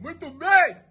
Muito bem!